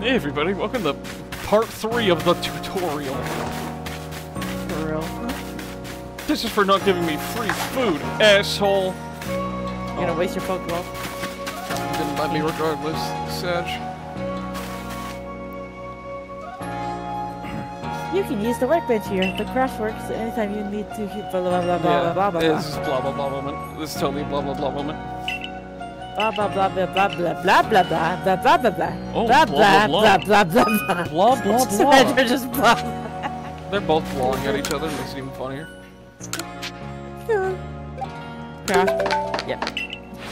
Hey everybody, welcome to part three of the tutorial. For real. This is for not giving me free food, asshole. You're gonna waste your Pokeball. Didn't let me regardless, Sag. You can use the workbench here. The crash works anytime you need to blah blah blah blah yeah, blah blah blah this is blah blah blah moment. This is totally blah blah blah moment. Blah blah blah blah blah blah blah blah blah blah blah blah blah Oh, blah blah, blah blah, blah blah blah blah. Blah blah Just blah. just blah. They're both blowing at each other, makes it even funnier. Crash. Yeah.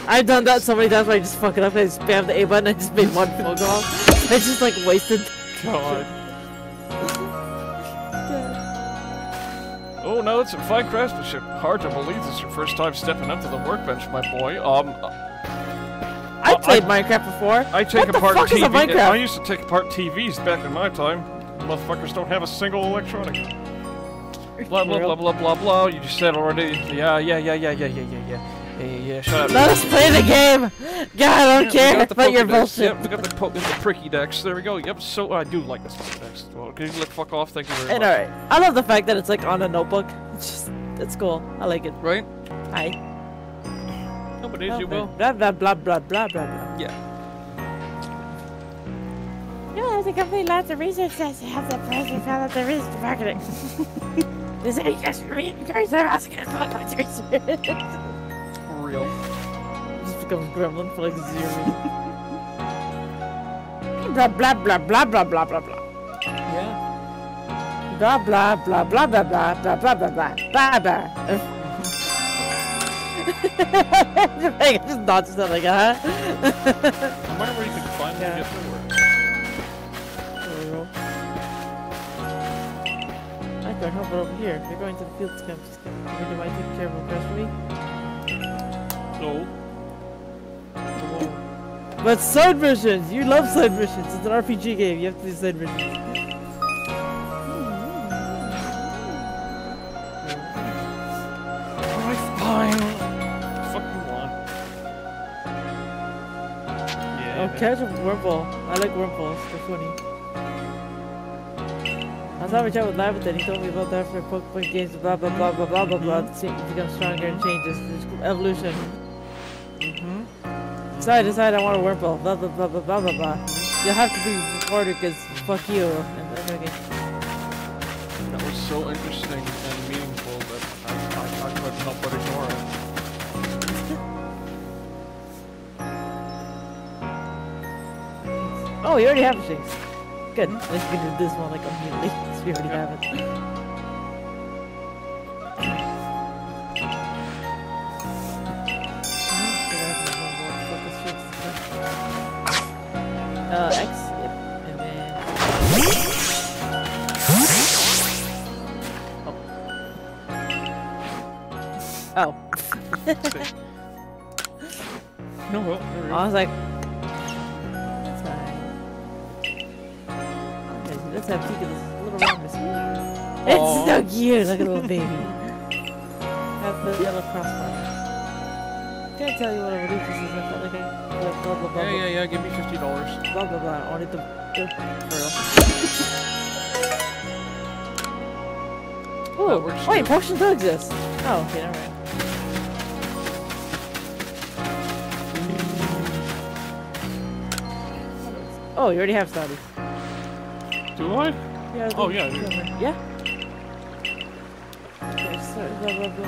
I've done that so many times where I just fuck it up and I spam the A button and I just made one Pokeball. I just like wasted. God. Oh, now it's a fine craftsmanship. Hard to believe this is your first time stepping up to the workbench, my boy. Um, I Uh, played I- Minecraft before. I take What the apart fuck is a Minecraft? I used to take apart TVs back in my time. Motherfuckers don't have a single electronic. Blah blah blah blah blah blah. You just said already. Yeah yeah yeah yeah yeah yeah yeah yeah. Yeah, yeah, shut up. Let us play the game! God, I don't Yeah, care the about your bullshit. Yep, we got the, po- the pricky decks. There we go. Yep, so I do like this Pokédex. Well, can you let fuck off? Thank you very And much. alright, I love the fact that it's like on a notebook. It's just, it's cool. I like it. Right? Hi. No, but as you will. Blah blah blah blah blah blah blah. Yeah. You have to complete lots of research tests to have the president found out there is marketing. this ain't just for me. Guys, I'm asking about my research. Real. Just becomes gremlin for like zero. blah blah blah blah blah blah blah blah. Yeah. Blah blah blah blah blah blah blah blah blah blah blah blah. I just nods that like, huh? I wonder where you can finally Yeah. get to work. I can help it over here. You're going to the field camp. Just get- Or do I take care of the rest for me? No. But side missions! You love side missions. It's an RPG game. You have to do side missions. Catch a Wurmple. I like Wurmples. They're funny. I was having a chat with Laventon. He told me about that for Pokemon games. Blah blah blah blah blah blah blah. To become stronger and changes. It's evolution. Mm-hmm. So I decided I want a Wurmple. Blah blah blah blah blah blah blah. You'll have to be harder because fuck you. And okay. That was so interesting Oh, you already have a things. Good. At least we can do this one like immediately. Since we already have it. Uh, X, yep, and then... Oh. No, there we I was like, so let's have this little round Aw. It's so cute, look at the little baby. Have the yellow crossbar. Can't tell you what a relief this is. I felt like I blah blah blah blah Yeah, yeah, yeah, give me fifty dollars. blah blah blah. I wanted the the That oh, Ooh, works wait, too. potions do exist. Oh, okay, never mind. Mm. Oh, you already have Saudi. Do I? Yeah. Oh, yeah, Yeah. Blah, blah, blah.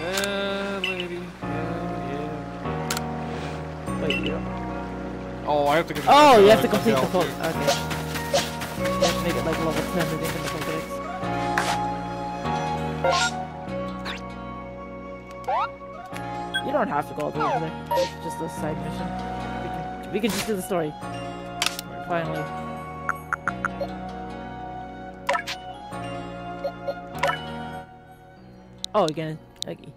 Yeah, lady. Yeah, yeah. Wait, you. Oh, I have to. Oh, you have to complete the phone. Okay. You have to make it like level 10 to get the Pokedex. You don't have to go all the way over there. It's just a side mission. We can, we can just do the story. Finally. Oh, again. Okay.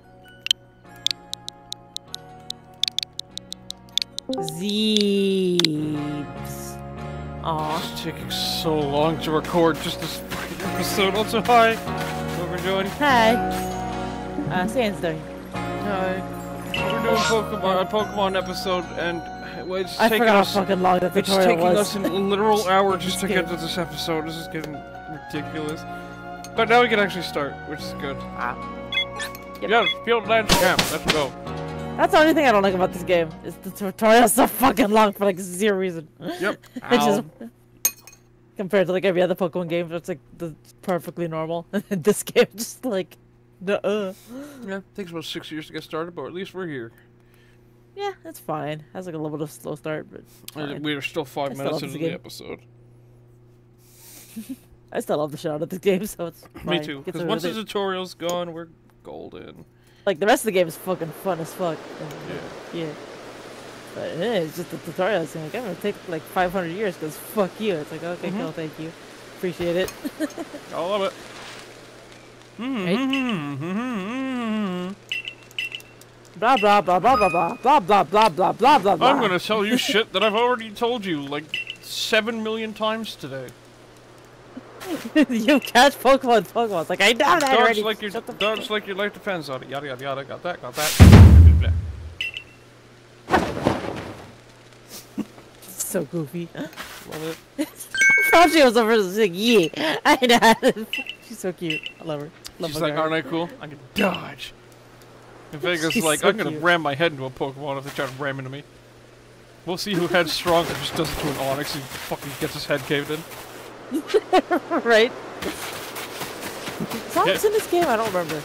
Zeebs. Aw. It's taking so long to record just this episode. What's so high? What we're doing? Hi. Uh, Sandstorm. Hi. We're doing Pokemon, a Pokemon episode, and Well, it's I taking forgot how us. fucking long the It's tutorial taking was. us a literal hour just to get to this episode. This is getting ridiculous. But now we can actually start, which is good. Ah. Yep. Yeah, field land camp. Let's go. That's the only thing I don't like about this game. Is the tutorial's so fucking long for like zero reason. Yep. Which is Ow. compared to like every other Pokemon game, that's like the perfectly normal. This game just like, uh. Yeah, it takes about six years to get started, but at least we're here. Yeah, that's fine. Has like a little bit of slow start, but fine. We're still five I minutes into the episode. I still love the shit out of this game, so it's Me too. Because once the tutorial's gone, we're golden. like the rest of the game is fucking fun as fuck. Yeah. Yeah. But eh, it's just the tutorial is like, I'm gonna take like 500 years because fuck you. It's like, okay, Mhm. cool, thank you. Appreciate it. I love it. Right? I'm blah, blah, blah, blah, blah, blah, blah, blah, blah, blah, blah, blah, blah. I'm gonna tell you shit that I've already told you like seven million times today. you catch Pokemon, Pokemon. It's like, I know that Dodge already. like your dodge like your life depends on it. Yada yada yada. Got that. Got that. So goofy. Love it. Fauci was over like, yeah, I know. She's so cute. I love her. Love She's my like, aren't I cool? I can dodge. Vega's She's like, so I'm gonna cute. ram my head into a Pokemon if they try to ram into me. We'll see who head's stronger. Just does it to an Onix and fucking gets his head caved in. right? Sonic's Yeah. in this game? I don't remember.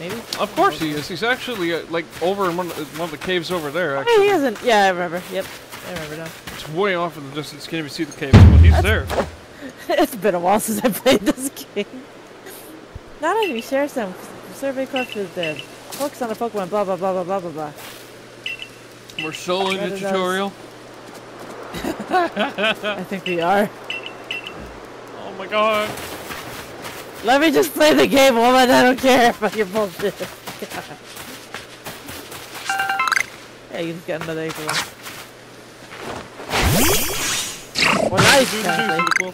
Maybe? Of course he is. He's actually uh, like over in one of, the, one of the caves over there. Oh, Actually, he isn't. Yeah, I remember. Yep. I remember now. it's way off in the distance. Can't even see the caves, but he's there. it's been a while since I played this game. Not only share some survey questions then. Focus on the Pokemon, blah blah blah blah blah blah blah. We're in the tutorial. I think we are. Oh my god. Let me just play the game, woman. I don't care about your bullshit. yeah, you just got another April. Well, now you Dude, can dude, play. dude, cool.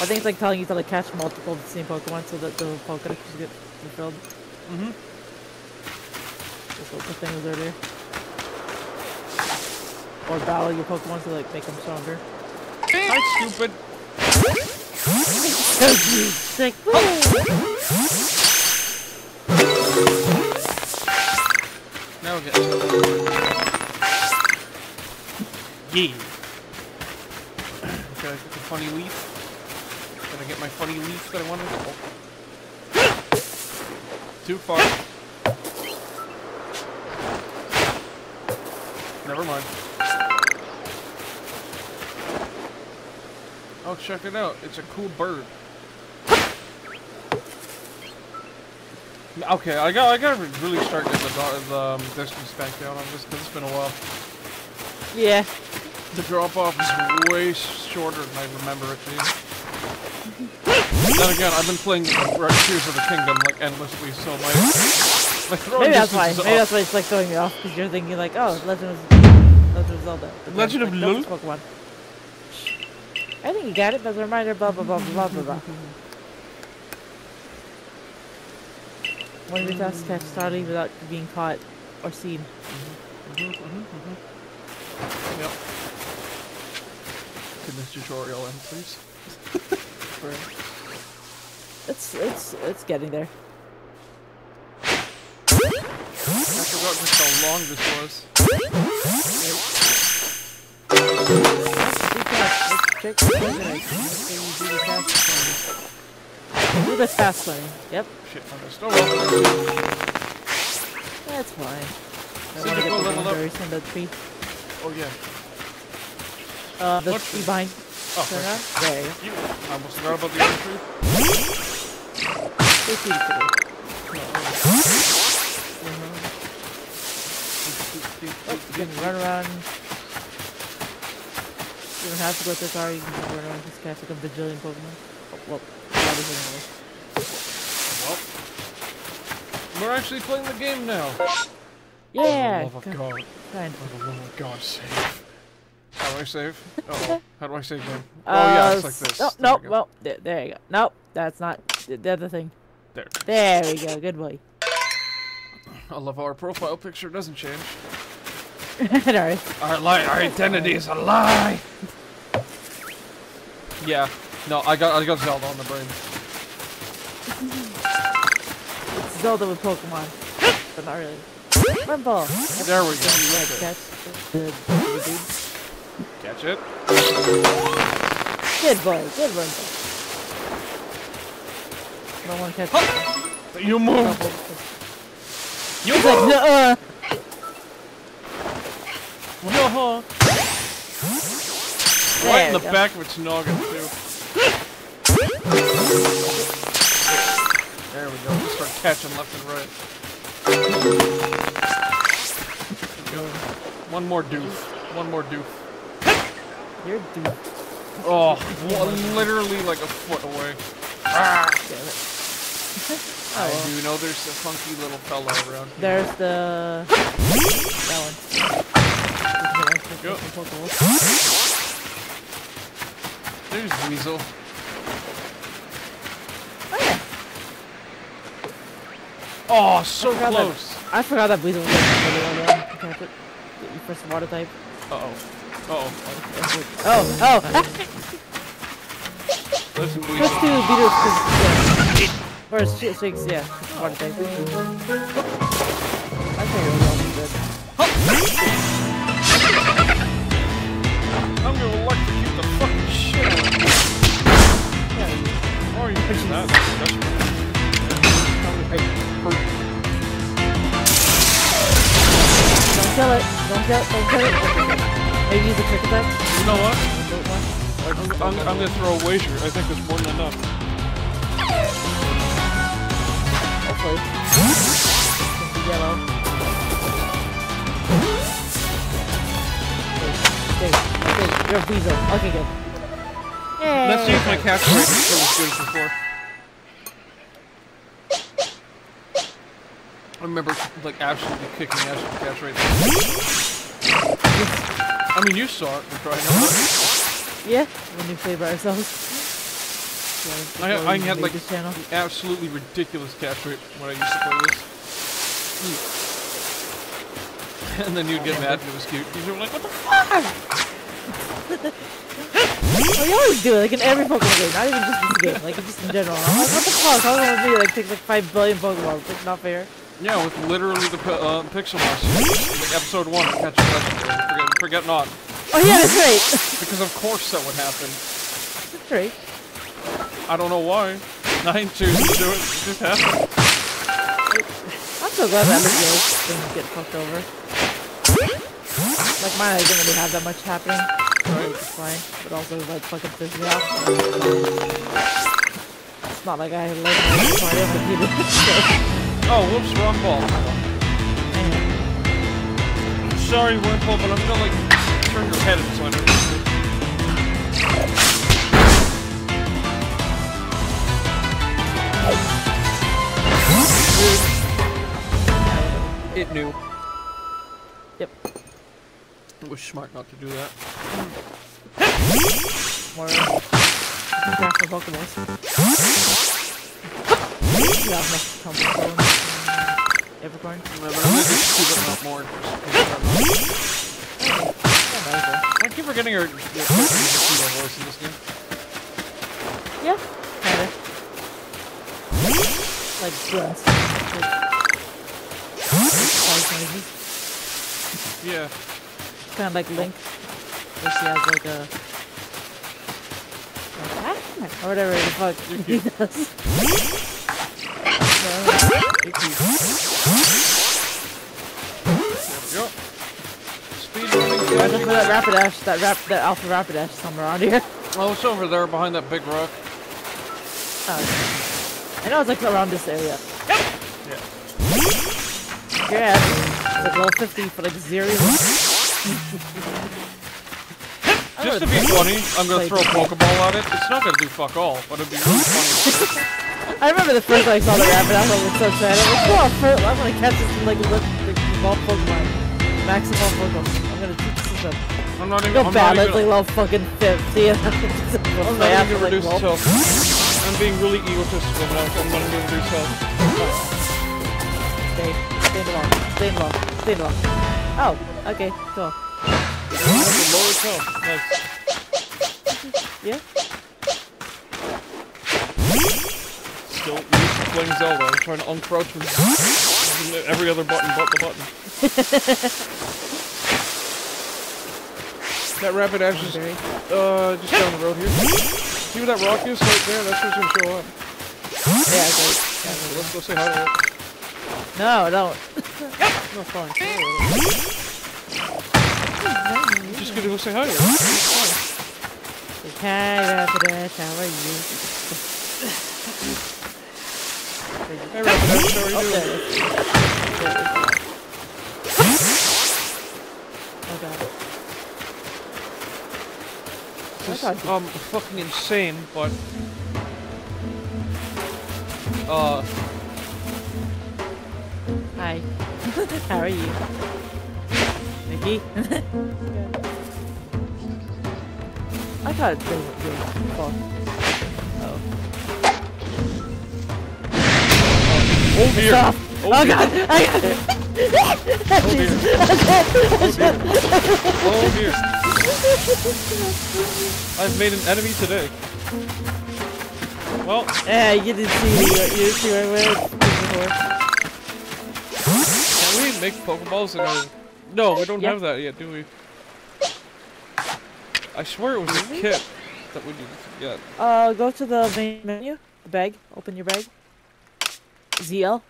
I think it's like telling you to like catch multiple of the same Pokemon so that the Pokedex get fulfilled. Mhm. That's what the thing was earlier. Or battle your Pokemon to like make them stronger. Hi, stupid. So cute. It's like! Now we're getting. Yeah. Okay, get the funny leaf. Gotta get my funny leaf that I wanted. Oh. Too far. Never mind. Oh, check it out. It's a cool bird. Okay, I got I gotta really start getting the, the um, distance back down on this because it's been a while. Yeah. The drop off is way shorter than I remember it being. Then again, I've been playing Tears of the Kingdom like endlessly, so my my throwing Maybe that's why. Maybe that's why it's like throwing me off because you're thinking like, oh, Legend of Legend of Zelda. But Legend of like, no, it's Lul? Pokemon. I think you got it, but as a reminder, blah blah blah blah blah blah. One of your tasks catch Starly without being caught or seen. Mm-hmm, mm-hmm, mm-hmm, yep. Can this tutorial end, please? It's it's it's getting there. I forgot just how long this was. Do check the organization. Make do the tasks. Do the task learning. Yep, Shit, I missed. Oh well. that's fine. I want to get the leveled in the tree. Oh yeah. Uh, the tree behind. Oh, okay. There you go. You, almost forgot about the other tree. Oh, you can run around. You don't have to go to the car, you can just run around this catch like a bajillion Pokemon. Oh, well, not this anymore. Well, we're actually playing the game now. Yeah! For the love of God, God. fine. For the love of God, save. How do I save? Oh, how do I save game? Oh Uh, yeah, it's like this. No, There no, we well, there, there you go. Nope, that's not the, the other thing. There. There we go, good boy. I love our profile picture doesn't change. Alright. Our lie, our identity is a lie. Yeah. No, I got I got Zelda on the brain. It's Zelda with Pokemon. but not really. Wurmple! There we go. Catch it. Good boy, good. Don't want to catch it. You moved. You He's like, moved. no, uh, No. Right in the go. back of its noggin too. There we go. Just start catching left and right. One more doof. One more doof. You're dude. Oh, literally like a foot away. Ah, Damn it. I oh, well. do know there's a funky little fella around. here. There's the... that one. There's Buizel. Oh yeah. Oh, so that- close. I forgot that Buizel was like really well done. Catch it. You press the water type. Uh oh. Uh oh. Oh, oh! Press Buizel. two beaters because yeah. Or shit shakes, yeah. Water type. I think it was all good. I'm gonna electrocute the fucking shit out of you. Yeah. Why are you doing that? That's Don't kill it. Don't kill it. Don't kill it. Maybe use a quick attack. You know what? One. Or I'm, I'm, I'm gonna throw a wager. I think it's more than enough. Hopefully. Yellow. Okay, okay, you're a weasel. Okay, good. Yay! Let's if my catch rate is still as good as before. I remember like absolutely kicking ass with catch rate. I mean, you saw it. We're trying it. Yeah, when we play by ourselves. I, I had like channel. absolutely ridiculous catch rate when I used to play this. And then you'd get mad and it was cute. You were like, what the fuck? Oh, you always do it, like in every Pokemon game, not even just this game, like just in general. I'm like, what the fuck? How long would me like take like five billion Pokemon? It's like not fair. Yeah, with literally the uh, Pixel Monster. Like episode 1 Catch a Forget, forget not. Oh yeah, that's right. Because of course that would happen. that's right. I don't know why. I ain't choosing to do it. It just happened. I'm so glad that videos didn't get fucked over. Like mine, I didn't really have that much happening. Right. It's fine, but also like fucking pissed me off. It's not like I like my party on computer. Oh, whoops, wrong ball. so, Sorry, Wurmple, but I'm gonna like turn your head so I don't It knew. Yep. It was smart not to do that. more for Pokeballs. You have enough Tumblestone Apricorn. Yeah, but I'm gonna just keep it not more. I keep forgetting her, your your in this game. Yeah. Like grunts. Like. Yeah. Kinda like Link. Where she has like a... Or whatever the fuck he does. So, you're cute. There we go. Speed running. I just dodging. put that that rap, that Alpha Rapidash somewhere around here. Oh, it's over there behind that big rock. Oh, I know it's like around this area. Yeah. Yeah, it's like level 50 for like zero. Just to be oh, funny, I'm gonna throw a Pokeball at it. It's not gonna do fuck all, but it'd be really funny. I remember the first time I saw the Rapidash, I was so excited. I was like, oh, I'm gonna catch this and like lift the evolve Pokemon. Max evolve Pokemon. I'm gonna teach this up. I'm not even. Go it's like level fucking 50. And I'm just I'm not even gonna reduce its health. I'm being really egotistical, but I'm I'm not gonna reduce health. Stay, stay in the wall, stay in the wall, stay in the wall. Oh, okay, cool. That's the lowest health. Nice. Yeah? Still used playing Zelda. I'm trying to uncrouch with every other button but the button. that Rapidash is uh, just down the road here. See where that rock is right there? That's what's gonna show up. Yeah. So let's go say hi to it. No, don't. No, fine. Just gonna go say hi to it. Hi, Rapidash, how are you? Hey, how are you doing? there it is. There it is. Oh god. This I is, um, fucking insane, but... Uh, Hi. how are you? Nikki? I thought it was really cool. Oh. oh dear! Stop! Oh, Oh dear. god! I got it! Oh dear! Oh dear! I've made an enemy today. Well, Yeah, you didn't see me. You didn't see my way before. can we make Pokeballs in our... No, we don't Yeah. have that yet, do we? I swear it was a kit that we needed to get. Uh, go to the main menu. The bag. Open your bag. ZL.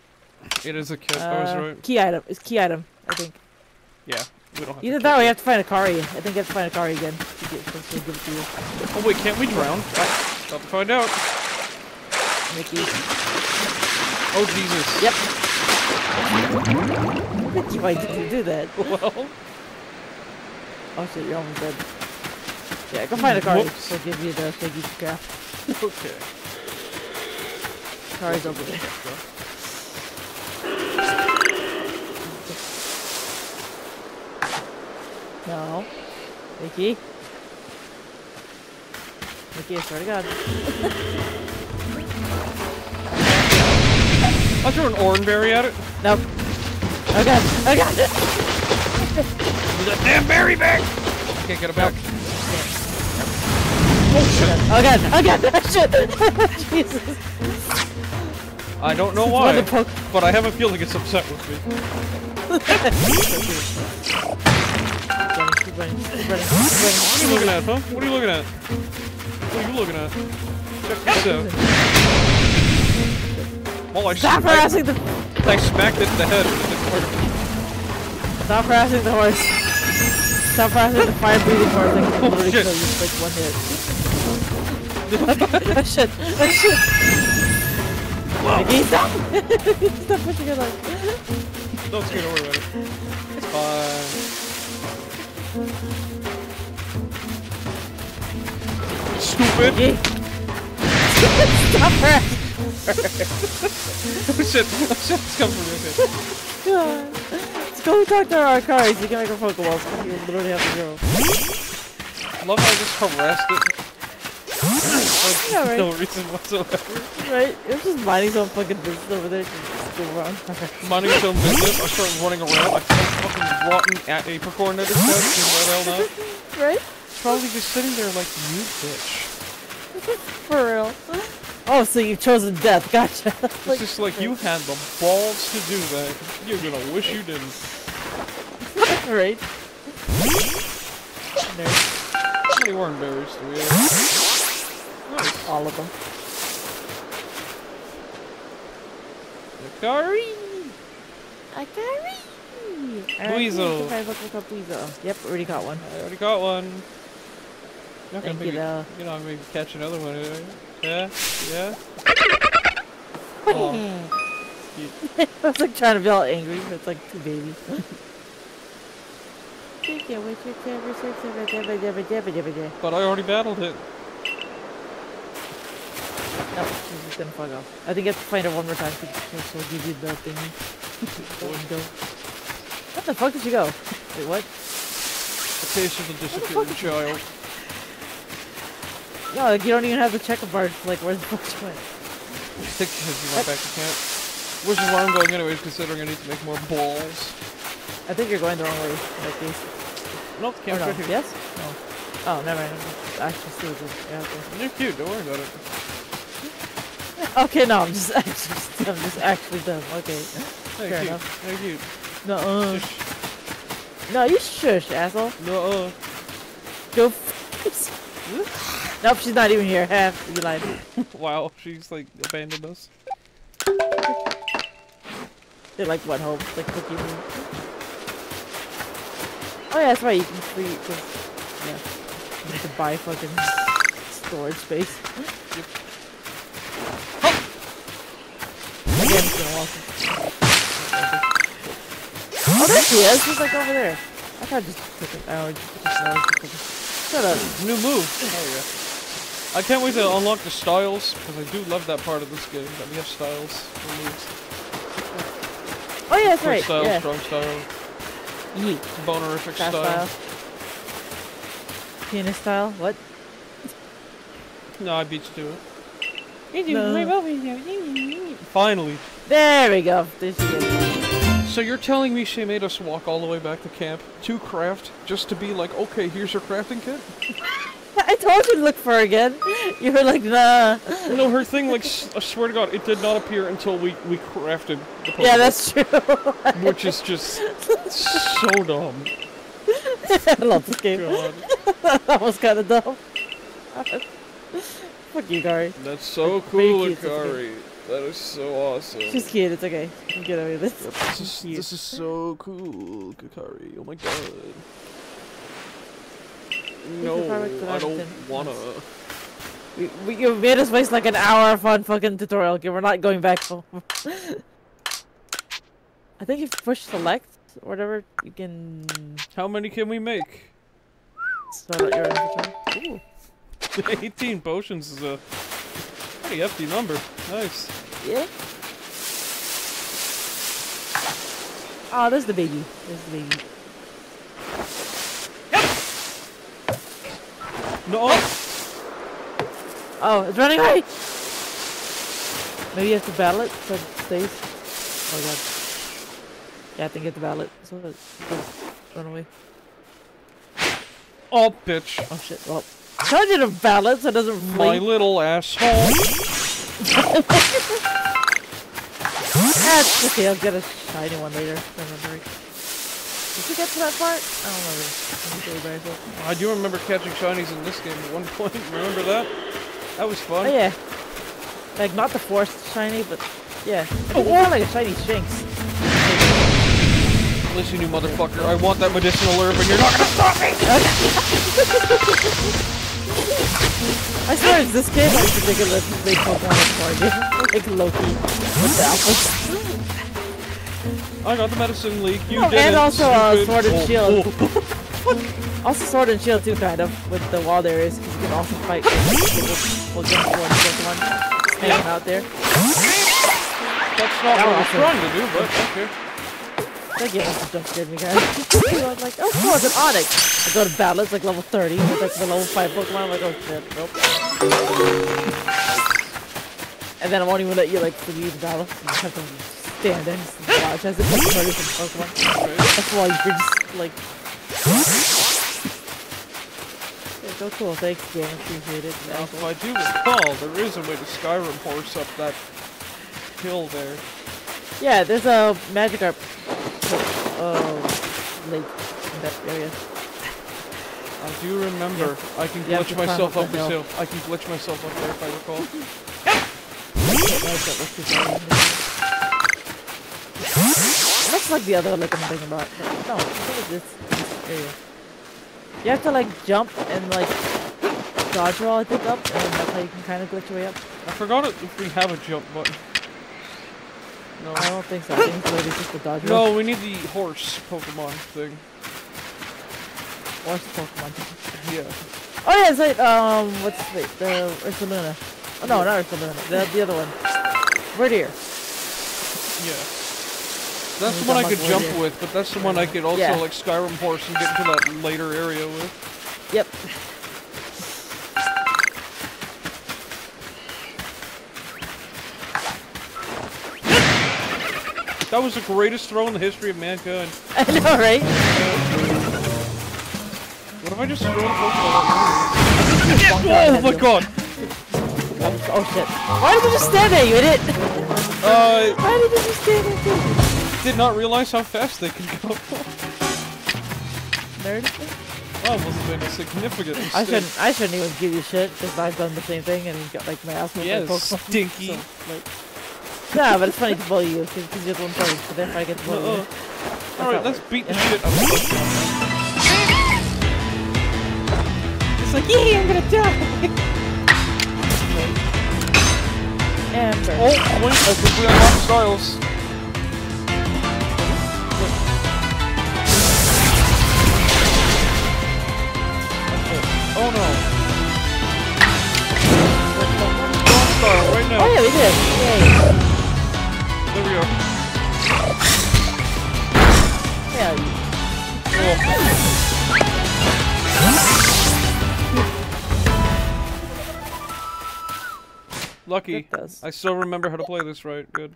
It is a kit, I was Uh, right. Key item. It's key item, I think. Yeah, we don't have Either that or you have to find Akari. I think you have to find a Kari again. To get, to give it to you. Oh wait, can't we drown? About to find out. Mickey. Oh Jesus. Yep. Why did you do that? Well, Oh shit, you're almost dead. Yeah, go find Akari. Whoops. She'll give you the Piggy crap. okay. Kari's over there. No. Mickey? Mickey, I swear to God. I threw an oranberry at it. Nope. Oh god, oh god! That damn berry back! Can't get it back. Oh, oh god, oh god, oh, shit! Jesus. I don't know why, one to poke- but I have a feeling it's upset with me. Running, running, running, What are you looking at, huh? What are you looking at? What are you looking at? Check this out. Oh, I, Stop harassing the I smacked it in the head. it didn't work. Stop harassing the horse. Stop harassing the fire breathing horse. I can Oh, shit. kill you with like one hit. oh shit, oh shit. Mickey, stop! stop pushing your leg. Don't get worry it. Stupid! Stop harassing. Oh shit! Oh shit! It's coming from. God. Let's go talk to our cars. You can make our Pokeballs. You literally have to go. Love how I just harassed it. For Yeah, right. no reason whatsoever. Right? It's just minding some fucking business over there. Just. Minding its own business, I start running around. I start fucking rotten at apricorn at his head. and Why the hell not? right? It's probably just sitting there like, you bitch. For real. Oh, so you've chosen death. Gotcha. It's just like, you had the balls to do that. You're gonna wish you didn't. right? Nerd. How many worm berries do we have? Nice. All of them. Yukari! Akari! Buizel. Buizel. Yep, already got one. I already got one. Gonna Thank you, maybe, though. you know, maybe catch another one. uh, Yeah, yeah. I was like trying to be all angry, but it's like two babies. But I already battled it. she's just gonna fuck off. I think you have to find her one more time to she'll give you the thingy. Go. What the fuck did she go? Wait, what? The case of the disappearing child. No, like you don't even have the checkerboard. Like where the fuck went? I think because you went back to camp. Which is where I'm going anyways, considering I need to make more balls. I think you're going the wrong way. that case. Nope, camp's no, right here. Yes? No. Oh, never mind. Actually, still good. Yeah, okay. You're cute, don't worry about it. Okay, no, I'm just actually, I'm just actually dumb. Okay. Hey, Fair cute. enough. Hey, cute. No, uh, Shush. no, you shush, asshole. No, uh. Go. Nope, she's not even here. Half. You lied. Wow, she's like abandoned us. They're like what home? Like cookie. Moon. Oh yeah, that's right. You can free. Yeah. You to buy fucking storage space. Yep. Again, it's been a Oh, there she is. She's like over there. I thought just took an hour. Just, Shut up. New move. Oh yeah. I can't wait to unlock the styles because I do love that part of this game that we have styles for moves. Oh yeah, that's Quick right. style, yeah. strong style, Yeet. bonerific Fast style. style. Penis style. What? No, I beat you to it. No. Finally. There we go. There she is. So you're telling me she made us walk all the way back to camp to craft just to be like, okay, here's your crafting kit? I told you to look for her again. You were like, nah. No, her thing, like, I swear to God, it did not appear until we, we crafted the Pokemon. Yeah, that's true. Which is just so dumb. I love this game. God. that was kind of dumb. Fuck you, Gary. That's so Very cool. Akari. That is so awesome. She's cute. It's okay. You get away with this. Yep, this is this is so cool, Kakari. Oh my god. No, I don't wanna. We, we, you made us waste like an hour of fun fucking tutorial. Okay, we're not going back home. I think if you push select or whatever, you can How many can we make? out your inventory. Ooh. 18 potions is a pretty hefty number. Nice. Yeah. Ah, oh, there's the baby. There's the baby. No! Oh, it's running away! Maybe you have to battle it so it stays. Oh god. Yeah, I think you have to battle it so it run away. Oh, bitch. Oh shit, well. I told you to battle it so it doesn't My flee. little asshole. That's okay, I'll get a shiny one later. Remember. Did you get to that part? I don't remember. Let me go back up. I do remember catching shinies in this game at one point. Remember that? That was fun. Oh yeah. Like not the forced shiny, but yeah. Oh, more oh. like a shiny Shinx. Listen, you motherfucker. I want that medicinal herb and you're not gonna stop me! I swear it's this game I used to it was big Pokemon target. like Loki with the apples. I got the medicine leak. You Oh, did and also, uh, Sword and Oh, Shield. oh. Also Sword and Shield too kind of with the wall there is, because you can also fight with Pokemon Sword Pokemon just hanging out there. That's not That what I was was trying to do, but okay. That game also jump scared me guys. I was like, oh cool, it's an Onix. I go to battle, it's like level 30. It's like the level 5 Pokemon. I'm like, oh shit, nope. And then I won't even let you like leave the battle. You just have to stand and just watch as it some Pokemon. That's why you're just like. Yeah, so cool. Thanks, game. Appreciate it. Now, if I do recall, there is a way to Skyrim horse up that hill there. Yeah, there's a magic Magikarp uh, lake in that area. I do remember. I can glitch myself up up the this hill. hill. I can glitch myself up there if I recall. Yeah, Magikarp was super It looks like the other lake I'm thinking about. but No, I think it's this, this area. You have to like jump and like dodge roll, I think, up, and that's how you can kind of glitch your way up. I forgot it if we have a jump button. No. I don't think so. I think it's just the dodge roll. No, we need the horse Pokemon thing. Or Pokemon. Yeah. Oh yeah, it's like um, what's wait the Ursaluna? Oh no, not Ursaluna. The the other one. Right here. Yeah. That's the one I could jump with, but that's the one I could also Yeah. like Skyrim horse and get into that later area with. Yep. That was the greatest throw in the history of mankind. I know, right? What if I just throw Pokeball? Oh my god! Oh shit. Why did you just stand there, you idiot? Uh, Why did you just stand there? Did not realize how fast they can go. Nerd? That must have been a significant mistake. I shouldn't, I shouldn't even give you shit, because I've done the same thing and got like my ass whooped Yeah, by Pokemon. stinky. So, like, nah, but it's funny to bully you, because you're the one first, but then I get to bully Uh-uh. you. Alright, let's beat the shit out of Pokemon. It's like, yeah, I'm gonna die! Amber. Oh, wait, I think we unlocked Styles. Oh yeah, we did. Yay. There we go. Yeah. Lucky. I still remember how to play this right. Good.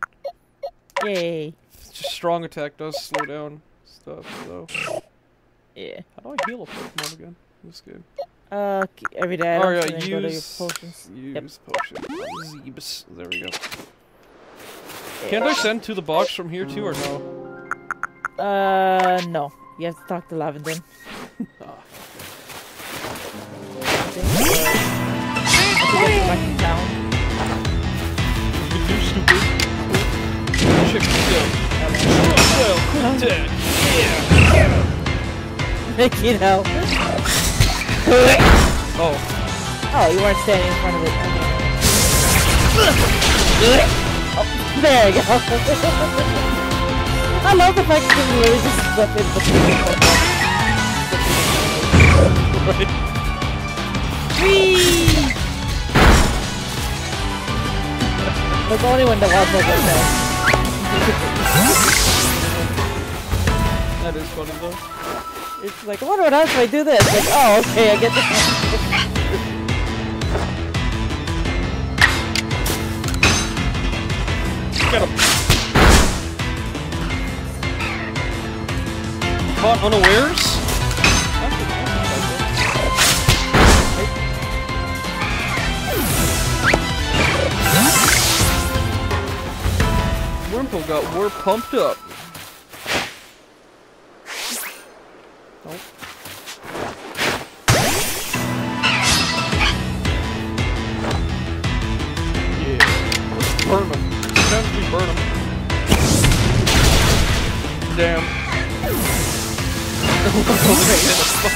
yay. Just strong attack does slow down stuff, so. Yeah. How do I heal a Pokemon again? in This game. Uh, every day. Oh I yeah, don't go potions. use Yep. potion. Zeebs. There we go. Can't I send to the box from here too, or no? Uh, no. You have to talk to Lavender. Back in town. You do stupid. Check this out. Well, quick attack. Yeah. you know. Oh, Oh, you weren't standing in front of it. Oh, there you go. I love the fact that you really just step in the Whee! But the only one that was like that. that is funny though. It's like, I wonder what else if I do this. Like, oh, okay, I get this. Get him. Caught unawares? Wurmple got more pumped up.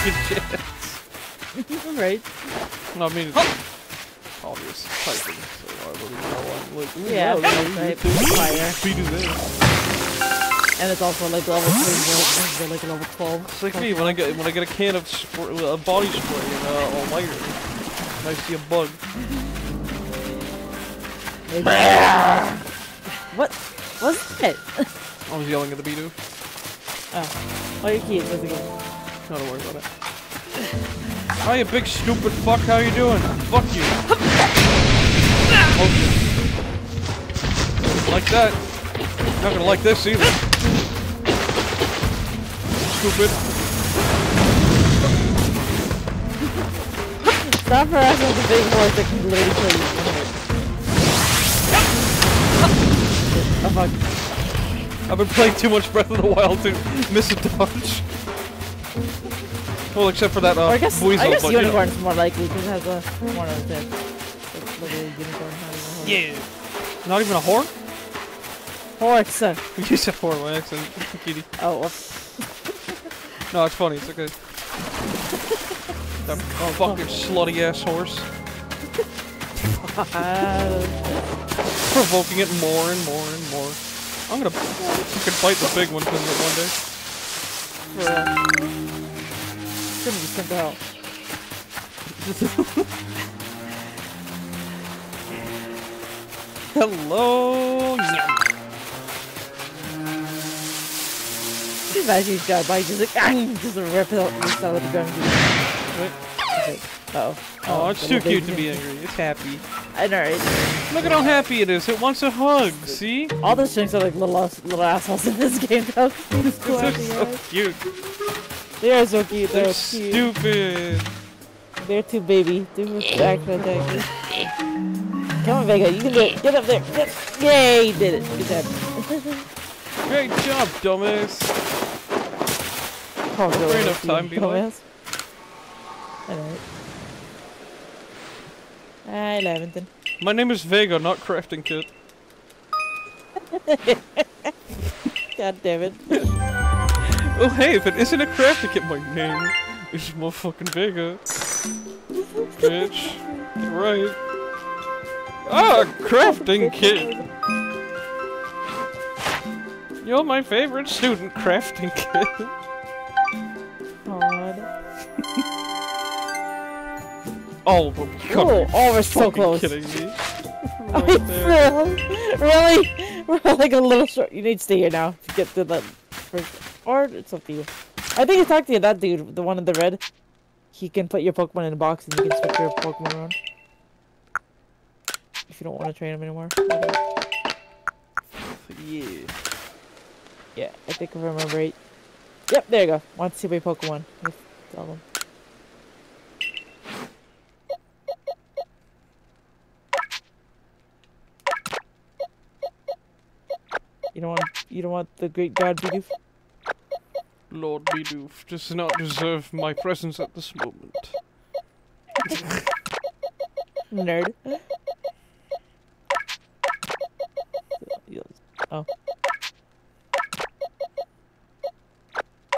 A fucking right. No, I mean, obvious typing, so I don't know I'm like, ooh, Yeah, you right. Fire. Speed is in. And it's also like level 3, like level 12. It's like me when I get when I get a can of spray, a body spray and uh, a lighter. And I see a bug. what? What's it? I was yelling at the Bidoof. Oh. Oh, your keys. It again? No, don't worry about it. Hi, you big stupid fuck. How you doing? Fuck you. Oh, shit. Like that. Not gonna like this either. Stupid. Stop harassing the big horse that can literally kill you. Oh fuck. I've been playing too much Breath of the Wild to miss a dodge. Well, except for that uh, Or I guess, Buizel, I guess but, you know. unicorn's more likely because it has a horn on its head. It's literally unicorn having a horn. Yeah. Not even a horn? Horse. You said horn by accident, kitty. Oh. No, it's funny. It's okay. That fucking slutty ass horse. Provoking it more and more and more. I'm gonna fucking fight the big one because of it one day. For, uh, shouldn't be sent out. Hello. Yum. Imagine he's got a just like, ah, just rip it out, rips out of the gun. Wait. Oh. Oh, it's too cute to be angry. It's happy. I know, right? Look at how happy it is. It wants a hug. See? All the strings are like little little assholes in this game, though. They're so cute. They are so cute. They're, They're cute. stupid. They're too baby. They're actual attackers. Come on, Vega. You can do it. Get up there. Get. Yay! Did it. Good job. Great job, dumbass. Oh, Fair enough time, be like. dumbass. Alright. Hi, Laventon. My name is Vega, not Crafting Kit. God damn it. Oh hey, if it isn't a crafting kit, my name is motherfucking Vega. Bitch. Right. Ah, crafting kit. You're my favorite student, crafting kit. Oh, but come Oh, oh, we're so close. kidding me. Right really? We're like a little short. You need to stay here now to get to the first. Or it's up to you. I think it's actually that dude, the one in the red. He can put your Pokemon in a box and you can switch your Pokemon around. If you don't want to train him anymore. Yeah. Yeah, I think if I remember right. Yep, there you go. Want to see my Pokemon. Just tell them. You don't want you don't want the great god Bidoof? Lord Bidoof does not deserve my presence at this moment. Nerd. Oh.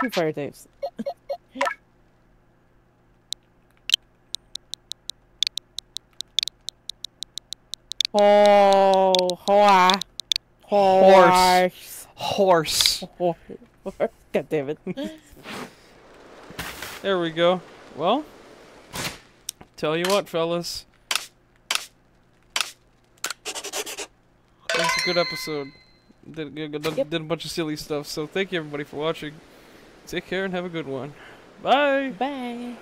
Two fire types. oh, hoa. Horse. Horse. Horse. God damn it. There we go. Well, tell you what, fellas. That's a good episode. Did, did, did, a bunch of silly stuff, so thank you everybody for watching. Take care and have a good one. Bye! Bye.